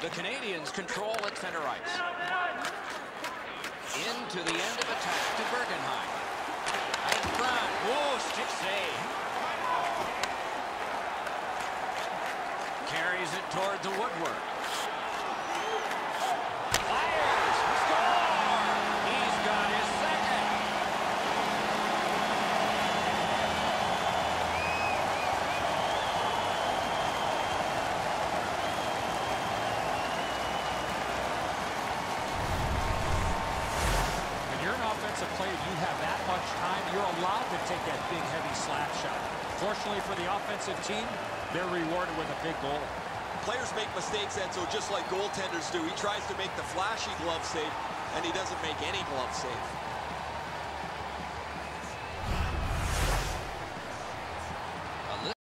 The Canadiens control at center ice. Into the end of attack to Bergenheim. Out front. Oh, stick save. Carries it toward the woodwork. Offensive player, you have that much time. You're allowed to take that big, heavy slap shot. Fortunately for the offensive team, they're rewarded with a big goal. Players make mistakes, and so just like goaltenders do, he tries to make the flashy glove save, and he doesn't make any glove save.